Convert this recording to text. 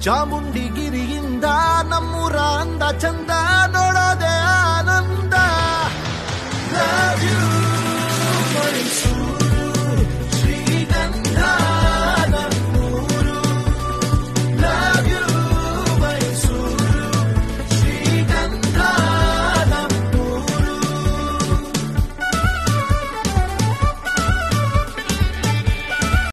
ಚಾಮುಂಡಿಗಿರಿಯಿಂದ ನಮ್ಮೂರ ಅಂದ ಚಂದ